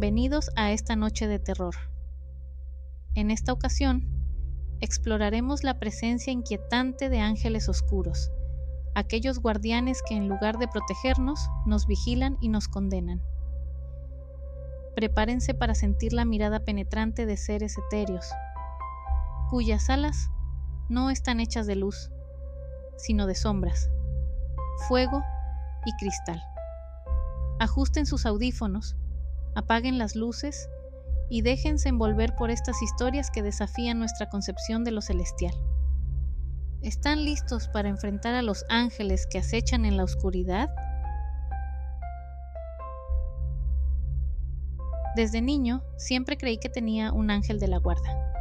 Bienvenidos a esta noche de terror. En esta ocasión, exploraremos la presencia inquietante de ángeles oscuros, aquellos guardianes que en lugar de protegernos, nos vigilan y nos condenan. Prepárense para sentir la mirada penetrante de seres etéreos, cuyas alas no están hechas de luz, sino de sombras, fuego y cristal. Ajusten sus audífonos apaguen las luces y déjense envolver por estas historias que desafían nuestra concepción de lo celestial. ¿Están listos para enfrentar a los ángeles que acechan en la oscuridad? Desde niño siempre creí que tenía un ángel de la guarda.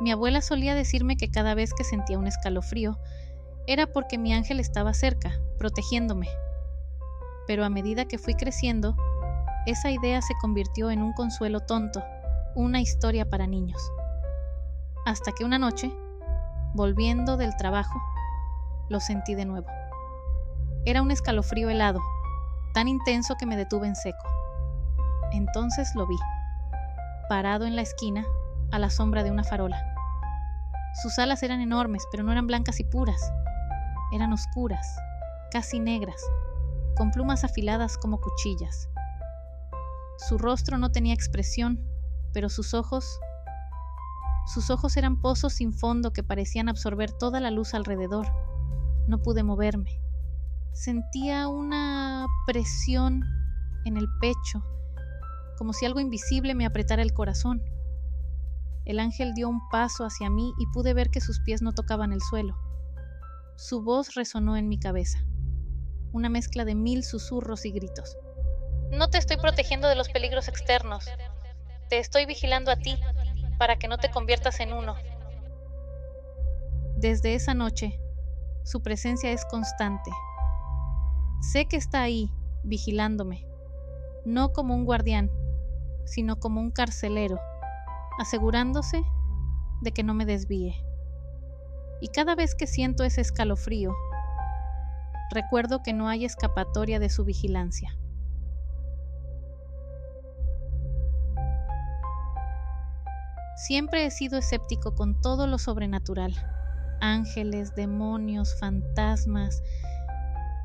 Mi abuela solía decirme que cada vez que sentía un escalofrío era porque mi ángel estaba cerca, protegiéndome, pero a medida que fui creciendo, esa idea se convirtió en un consuelo tonto, una historia para niños. Hasta que una noche, volviendo del trabajo, lo sentí de nuevo. Era un escalofrío helado, tan intenso que me detuve en seco. Entonces lo vi, parado en la esquina, a la sombra de una farola. Sus alas eran enormes, pero no eran blancas y puras. Eran oscuras, casi negras, con plumas afiladas como cuchillas. Su rostro no tenía expresión, pero sus ojos... Sus ojos eran pozos sin fondo que parecían absorber toda la luz alrededor. No pude moverme. Sentía una presión en el pecho, como si algo invisible me apretara el corazón. El ángel dio un paso hacia mí y pude ver que sus pies no tocaban el suelo. Su voz resonó en mi cabeza una mezcla de mil susurros y gritos. No te estoy protegiendo de los peligros externos, te estoy vigilando a ti para que no te conviertas en uno. Desde esa noche, su presencia es constante. Sé que está ahí, vigilándome, no como un guardián, sino como un carcelero, asegurándose de que no me desvíe. Y cada vez que siento ese escalofrío, recuerdo que no hay escapatoria de su vigilancia. Siempre he sido escéptico con todo lo sobrenatural, ángeles, demonios, fantasmas.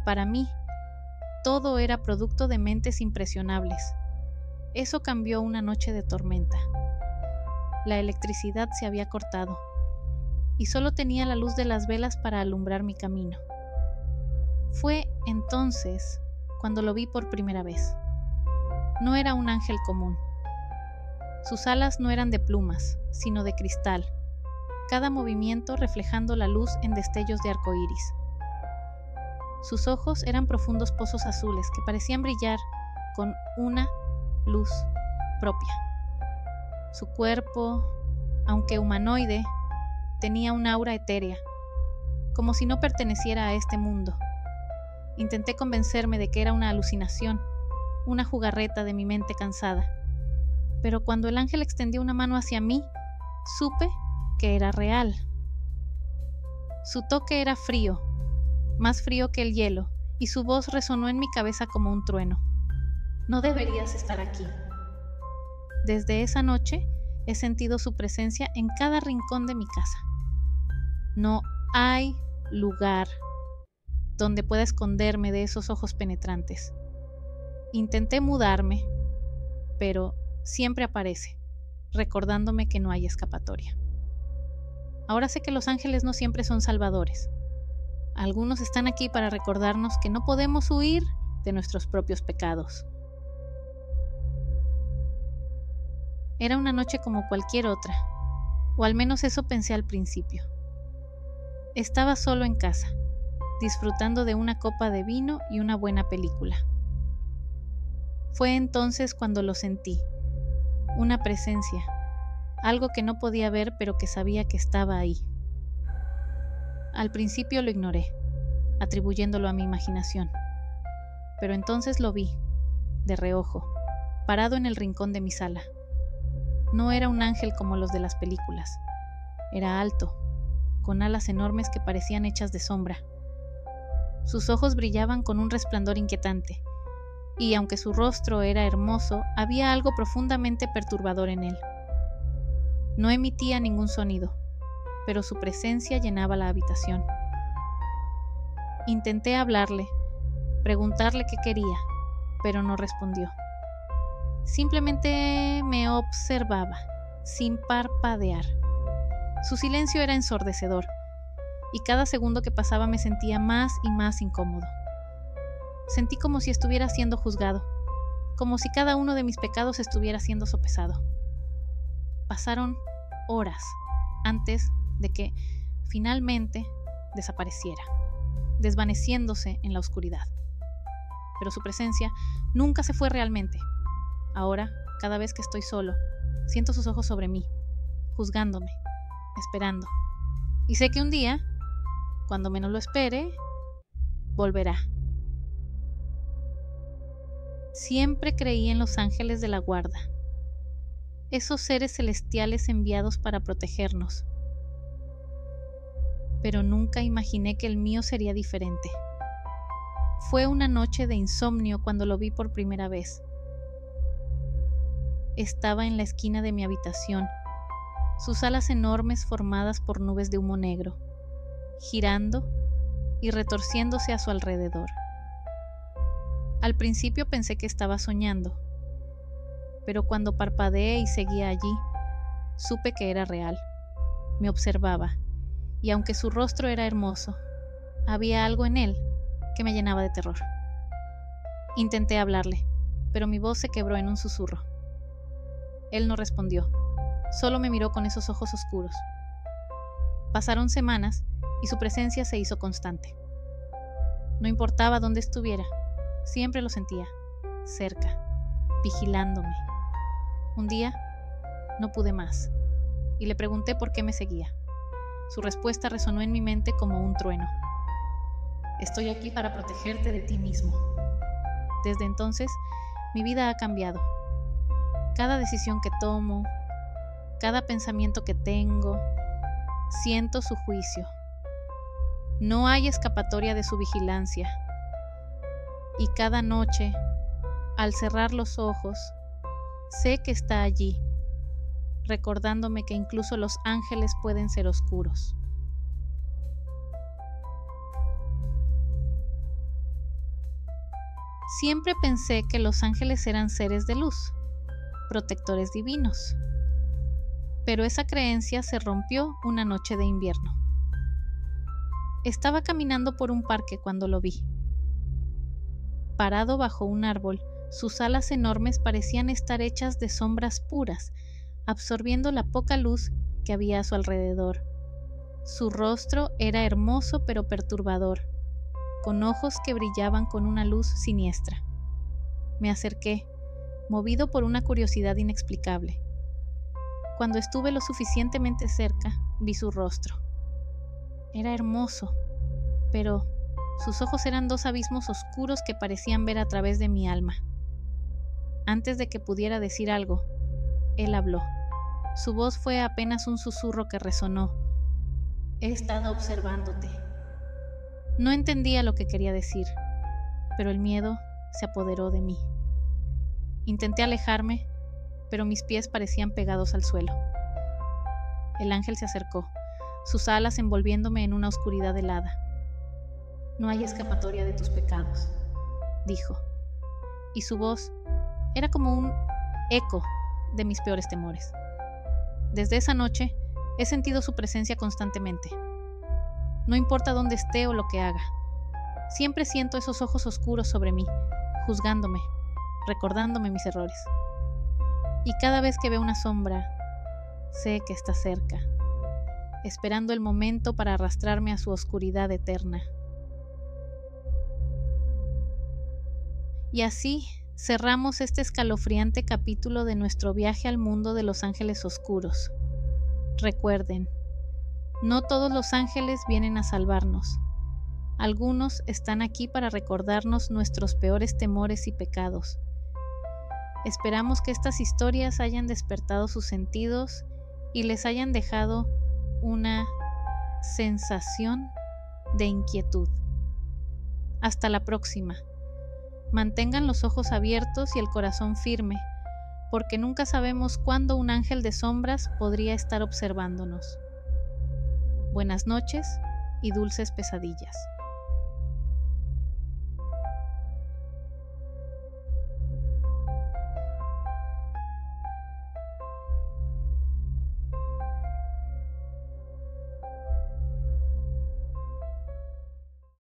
Para mí, todo era producto de mentes impresionables. Eso cambió una noche de tormenta. La electricidad se había cortado y solo tenía la luz de las velas para alumbrar mi camino. Fue entonces cuando lo vi por primera vez. No era un ángel común. Sus alas no eran de plumas, sino de cristal, cada movimiento reflejando la luz en destellos de arco iris. Sus ojos eran profundos pozos azules que parecían brillar con una luz propia. Su cuerpo, aunque humanoide, tenía un aura etérea, como si no perteneciera a este mundo. Intenté convencerme de que era una alucinación, una jugarreta de mi mente cansada. Pero cuando el ángel extendió una mano hacia mí, supe que era real. Su toque era frío, más frío que el hielo, y su voz resonó en mi cabeza como un trueno. No deberías estar aquí. Desde esa noche he sentido su presencia en cada rincón de mi casa. No hay lugar donde pueda esconderme de esos ojos penetrantes. Intenté mudarme, pero siempre aparece, recordándome que no hay escapatoria. Ahora sé que los ángeles no siempre son salvadores. Algunos están aquí para recordarnos que no podemos huir de nuestros propios pecados. Era una noche como cualquier otra, o al menos eso pensé al principio. Estaba solo en casa disfrutando de una copa de vino y una buena película. Fue entonces cuando lo sentí, una presencia, algo que no podía ver pero que sabía que estaba ahí. Al principio lo ignoré, atribuyéndolo a mi imaginación, pero entonces lo vi, de reojo, parado en el rincón de mi sala. No era un ángel como los de las películas, era alto, con alas enormes que parecían hechas de sombra sus ojos brillaban con un resplandor inquietante, y aunque su rostro era hermoso, había algo profundamente perturbador en él. No emitía ningún sonido, pero su presencia llenaba la habitación. Intenté hablarle, preguntarle qué quería, pero no respondió. Simplemente me observaba, sin parpadear. Su silencio era ensordecedor, y cada segundo que pasaba me sentía más y más incómodo. Sentí como si estuviera siendo juzgado, como si cada uno de mis pecados estuviera siendo sopesado. Pasaron horas antes de que finalmente desapareciera, desvaneciéndose en la oscuridad. Pero su presencia nunca se fue realmente. Ahora, cada vez que estoy solo, siento sus ojos sobre mí, juzgándome, esperando. Y sé que un día, cuando menos lo espere, volverá. Siempre creí en los ángeles de la guarda, esos seres celestiales enviados para protegernos. Pero nunca imaginé que el mío sería diferente. Fue una noche de insomnio cuando lo vi por primera vez. Estaba en la esquina de mi habitación, sus alas enormes formadas por nubes de humo negro, girando y retorciéndose a su alrededor. Al principio pensé que estaba soñando, pero cuando parpadeé y seguía allí, supe que era real. Me observaba, y aunque su rostro era hermoso, había algo en él que me llenaba de terror. Intenté hablarle, pero mi voz se quebró en un susurro. Él no respondió, solo me miró con esos ojos oscuros. Pasaron semanas y su presencia se hizo constante. No importaba dónde estuviera, Siempre lo sentía, cerca, vigilándome. Un día no pude más y le pregunté por qué me seguía. Su respuesta resonó en mi mente como un trueno. Estoy aquí para protegerte de ti mismo. Desde entonces, mi vida ha cambiado. Cada decisión que tomo, cada pensamiento que tengo, siento su juicio. No hay escapatoria de su vigilancia y cada noche, al cerrar los ojos, sé que está allí, recordándome que incluso los ángeles pueden ser oscuros. Siempre pensé que los ángeles eran seres de luz, protectores divinos, pero esa creencia se rompió una noche de invierno. Estaba caminando por un parque cuando lo vi parado bajo un árbol, sus alas enormes parecían estar hechas de sombras puras, absorbiendo la poca luz que había a su alrededor. Su rostro era hermoso pero perturbador, con ojos que brillaban con una luz siniestra. Me acerqué, movido por una curiosidad inexplicable. Cuando estuve lo suficientemente cerca, vi su rostro. Era hermoso, pero sus ojos eran dos abismos oscuros que parecían ver a través de mi alma. Antes de que pudiera decir algo, él habló. Su voz fue apenas un susurro que resonó. He estado observándote. No entendía lo que quería decir, pero el miedo se apoderó de mí. Intenté alejarme, pero mis pies parecían pegados al suelo. El ángel se acercó, sus alas envolviéndome en una oscuridad helada. No hay escapatoria de tus pecados, dijo, y su voz era como un eco de mis peores temores. Desde esa noche he sentido su presencia constantemente. No importa dónde esté o lo que haga, siempre siento esos ojos oscuros sobre mí, juzgándome, recordándome mis errores. Y cada vez que veo una sombra, sé que está cerca, esperando el momento para arrastrarme a su oscuridad eterna. Y así cerramos este escalofriante capítulo de nuestro viaje al mundo de los ángeles oscuros. Recuerden, no todos los ángeles vienen a salvarnos. Algunos están aquí para recordarnos nuestros peores temores y pecados. Esperamos que estas historias hayan despertado sus sentidos y les hayan dejado una sensación de inquietud. Hasta la próxima. Mantengan los ojos abiertos y el corazón firme, porque nunca sabemos cuándo un ángel de sombras podría estar observándonos. Buenas noches y dulces pesadillas.